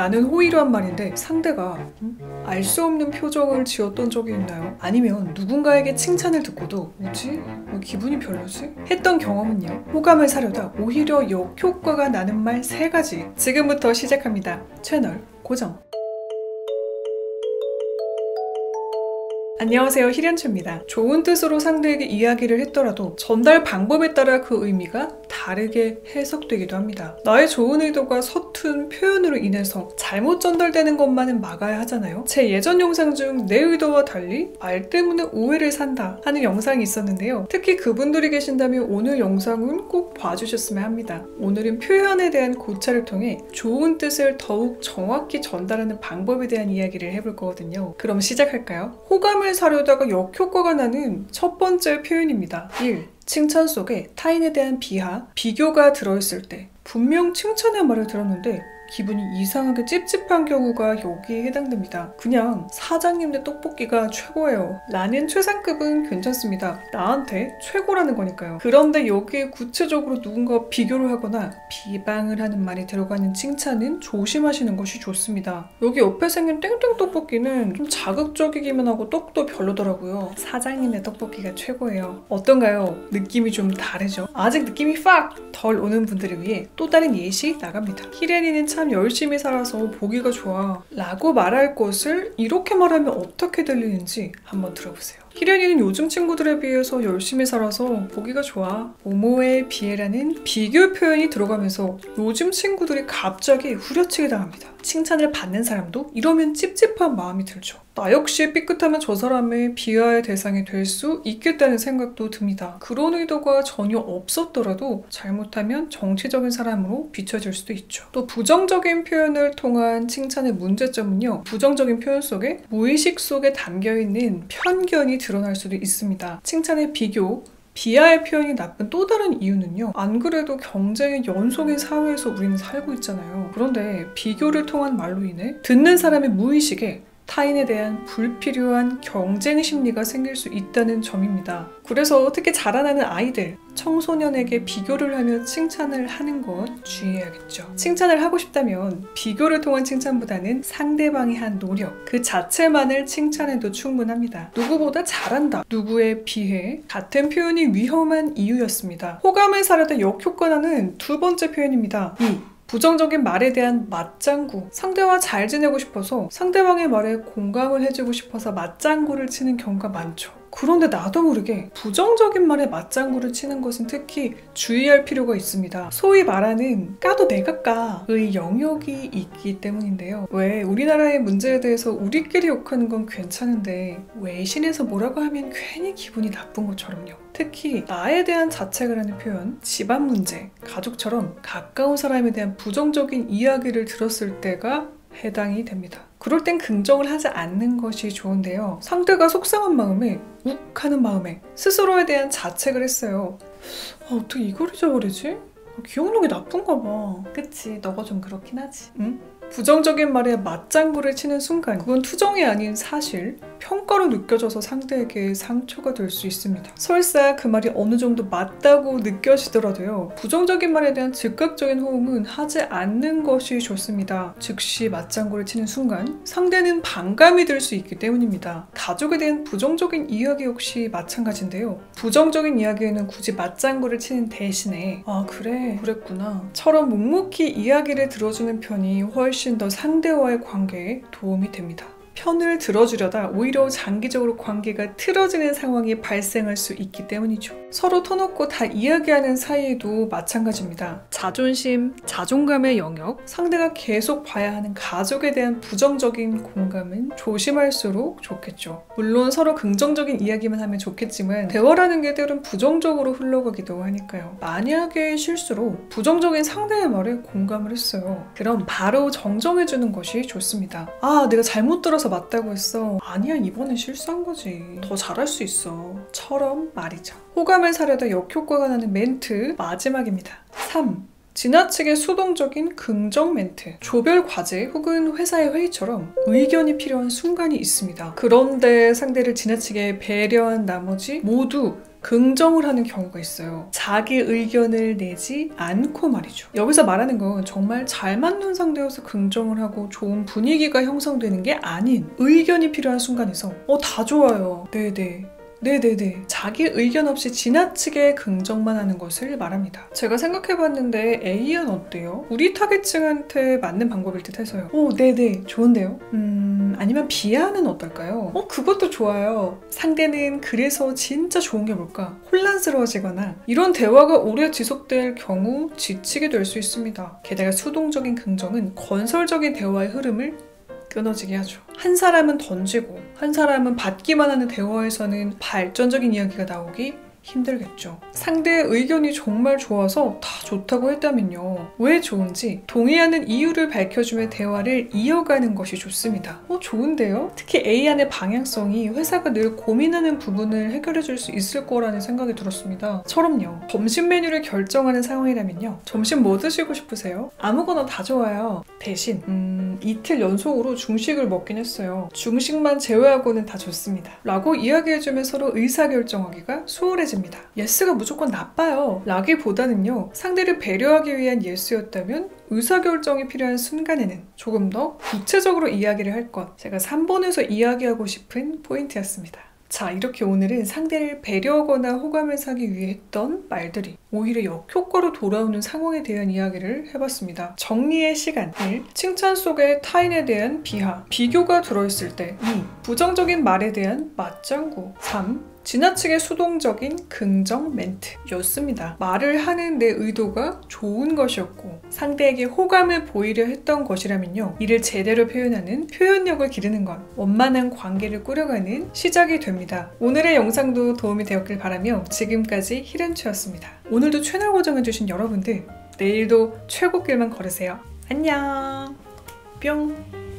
나는 호의로 한 말인데 상대가 알수 없는 표정을 지었던 적이 있나요? 아니면 누군가에게 칭찬을 듣고도 뭐지? 왜 기분이 별로지? 했던 경험은요? 호감을 사려다 오히려 역효과가 나는 말세 가지 지금부터 시작합니다. 채널 고정 안녕하세요 희련추입니다. 좋은 뜻으로 상대에게 이야기를 했더라도 전달 방법에 따라 그 의미가 다르게 해석되기도 합니다. 나의 좋은 의도가 서툰 표현으로 인해서 잘못 전달되는 것만은 막아야 하잖아요. 제 예전 영상 중 내 의도와 달리 말 때문에 오해를 산다 하는 영상이 있었는데요. 특히 그분들이 계신다면 오늘 영상은 꼭 봐주셨으면 합니다. 오늘은 표현에 대한 고찰을 통해 좋은 뜻을 더욱 정확히 전달하는 방법에 대한 이야기를 해볼 거거든요. 그럼 시작할까요? 호감을 사려다가 역효과가 나는 첫 번째 표현입니다. 1. 칭찬 속에 타인에 대한 비하, 비교가 들어있을 때 분명 칭찬의 말을 들었는데 기분이 이상하게 찝찝한 경우가 여기에 해당됩니다. 그냥 사장님네 떡볶이가 최고예요. 라는 최상급은 괜찮습니다. 나한테 최고라는 거니까요. 그런데 여기에 구체적으로 누군가 비교를 하거나 비방을 하는 말이 들어가는 칭찬은 조심하시는 것이 좋습니다. 여기 옆에 생긴 땡땡 떡볶이는 좀 자극적이기만 하고 떡도 별로더라고요. 사장님의 떡볶이가 최고예요. 어떤가요? 느낌이 좀 다르죠? 아직 느낌이 팍 덜 오는 분들을 위해 또 다른 예시 나갑니다. 히레니는 참 열심히 살아서 보기가 좋아 라고 말할 것을 이렇게 말하면 어떻게 들리는지 한번 들어보세요. 희련이는 요즘 친구들에 비해서 열심히 살아서 보기가 좋아. 모모의 비애라는 비교 표현이 들어가면서 요즘 친구들이 갑자기 후려치게 당합니다. 칭찬을 받는 사람도 이러면 찝찝한 마음이 들죠. 나 역시 삐끗하면 저 사람의 비하의 대상이 될 수 있겠다는 생각도 듭니다. 그런 의도가 전혀 없었더라도 잘못하면 정치적인 사람으로 비춰질 수도 있죠. 또 부정적인 표현을 통한 칭찬의 문제점은요. 부정적인 표현 속에 무의식 속에 담겨있는 편견이 드러날 수도 있습니다. 칭찬의 비교, 비하의 표현이 나쁜 또 다른 이유는요. 안 그래도 경쟁의 연속인 사회에서 우리는 살고 있잖아요. 그런데 비교를 통한 말로 인해 듣는 사람의 무의식에 타인에 대한 불필요한 경쟁 심리가 생길 수 있다는 점입니다. 그래서 특히 자라나는 아이들, 청소년에게 비교를 하며 칭찬을 하는 것 주의해야겠죠. 칭찬을 하고 싶다면 비교를 통한 칭찬보다는 상대방이 한 노력, 그 자체만을 칭찬해도 충분합니다. 누구보다 잘한다, 누구에 비해 같은 표현이 위험한 이유였습니다. 호감을 사려다 역효과 나는 두 번째 표현입니다. 이 부정적인 말에 대한 맞장구. 상대와 잘 지내고 싶어서 상대방의 말에 공감을 해주고 싶어서 맞장구를 치는 경우가 많죠. 그런데 나도 모르게 부정적인 말에 맞장구를 치는 것은 특히 주의할 필요가 있습니다. 소위 말하는 까도 내가 까의 영역이 있기 때문인데요. 왜 우리나라의 문제에 대해서 우리끼리 욕하는 건 괜찮은데 외신에서 뭐라고 하면 괜히 기분이 나쁜 것처럼요. 특히 나에 대한 자책을 하는 표현, 집안 문제, 가족처럼 가까운 사람에 대한 부정적인 이야기를 들었을 때가 해당이 됩니다. 그럴 땐 긍정을 하지 않는 것이 좋은데요. 상대가 속상한 마음에 욱 하는 마음에 스스로에 대한 자책을 했어요. 아, 어떻게 이걸 잊어버리지? 기억력이 나쁜가 봐. 그치, 너가 좀 그렇긴 하지. 응? 부정적인 말에 맞장구를 치는 순간 그건 투정이 아닌 사실, 평가로 느껴져서 상대에게 상처가 될 수 있습니다. 설사 그 말이 어느 정도 맞다고 느껴지더라도요. 부정적인 말에 대한 즉각적인 호응은 하지 않는 것이 좋습니다. 즉시 맞장구를 치는 순간 상대는 반감이 들 수 있기 때문입니다. 가족에 대한 부정적인 이야기 역시 마찬가지인데요. 부정적인 이야기에는 굳이 맞장구를 치는 대신에 아 그래 그랬구나 처럼 묵묵히 이야기를 들어주는 편이 훨씬 더 상대와의 관계에 도움이 됩니다. 편을 들어주려다 오히려 장기적으로 관계가 틀어지는 상황이 발생할 수 있기 때문이죠. 서로 터놓고 다 이야기하는 사이에도 마찬가지입니다. 자존심, 자존감의 영역, 상대가 계속 봐야 하는 가족에 대한 부정적인 공감은 조심할수록 좋겠죠. 물론 서로 긍정적인 이야기만 하면 좋겠지만 대화라는 게 때론 부정적으로 흘러가기도 하니까요. 만약에 실수로 부정적인 상대의 말에 공감을 했어요. 그럼 바로 정정해주는 것이 좋습니다. 아, 내가 잘못 들어 서 맞다고 했어. 아니야, 이번엔 실수한 거지. 더 잘할 수 있어. 처럼 말이죠. 호감을 사려다 역효과가 나는 멘트 마지막입니다. 3. 지나치게 수동적인 긍정 멘트. 조별 과제 혹은 회사의 회의처럼 의견이 필요한 순간이 있습니다. 그런데 상대를 지나치게 배려한 나머지 모두 긍정을 하는 경우가 있어요. 자기 의견을 내지 않고 말이죠. 여기서 말하는 건 정말 잘 맞는 상대여서 긍정을 하고 좋은 분위기가 형성되는 게 아닌 의견이 필요한 순간에서 어, 다 좋아요. 네네. 네네네. 자기 의견 없이 지나치게 긍정만 하는 것을 말합니다. 제가 생각해봤는데 A안 어때요? 우리 타겟층한테 맞는 방법일 듯 해서요. 오, 네네. 좋은데요? 음, 아니면 B안은 어떨까요? 어, 그것도 좋아요. 상대는 그래서 진짜 좋은 게 뭘까? 혼란스러워지거나 이런 대화가 오래 지속될 경우 지치게 될 수 있습니다. 게다가 수동적인 긍정은 건설적인 대화의 흐름을 끊어지게 하죠. 한 사람은 던지고 한 사람은 받기만 하는 대화에서는 발전적인 이야기가 나오기 힘들겠죠. 상대의 의견이 정말 좋아서 다 좋다고 했다면요. 왜 좋은지 동의하는 이유를 밝혀주며 대화를 이어가는 것이 좋습니다. 어, 좋은데요? 특히 A 안의 방향성이 회사가 늘 고민하는 부분을 해결해 줄 수 있을 거라는 생각이 들었습니다. 처럼요. 점심 메뉴를 결정하는 상황이라면요. 점심 뭐 드시고 싶으세요? 아무거나 다 좋아요. 대신 음, 이틀 연속으로 중식을 먹긴 했어요. 중식만 제외하고는 다 좋습니다. 라고 이야기해주면 서로 의사결정하기가 수월해 집니다. yes가 무조건 나빠요. 라기보다는요. 상대를 배려하기 위한 예스였다면 의사결정이 필요한 순간에는 조금 더 구체적으로 이야기를 할 것. 제가 3번에서 이야기하고 싶은 포인트였습니다. 자, 이렇게 오늘은 상대를 배려하거나 호감을 사기 위해 했던 말들이 오히려 역효과로 돌아오는 상황에 대한 이야기를 해봤습니다. 정리의 시간 1. 칭찬 속에 타인에 대한 비하, 비교가 들어있을 때 2. 부정적인 말에 대한 맞장구 3. 지나치게 수동적인 긍정 멘트였습니다. 말을 하는 내 의도가 좋은 것이었고 상대에게 호감을 보이려 했던 것이라면요. 이를 제대로 표현하는 표현력을 기르는 것, 원만한 관계를 꾸려가는 시작이 됩니다. 오늘의 영상도 도움이 되었길 바라며 지금까지 히렌츠였습니다. 오늘도 채널 고정해주신 여러분들 내일도 최고길만 걸으세요. 안녕 뿅